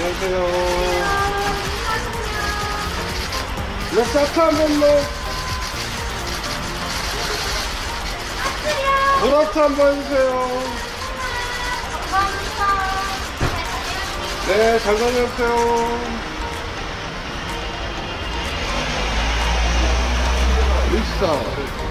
안녕하세요. 네, 사트 한 번만. 보라트 한번 해주세요. 네, 잘 다녀오세요. 일사.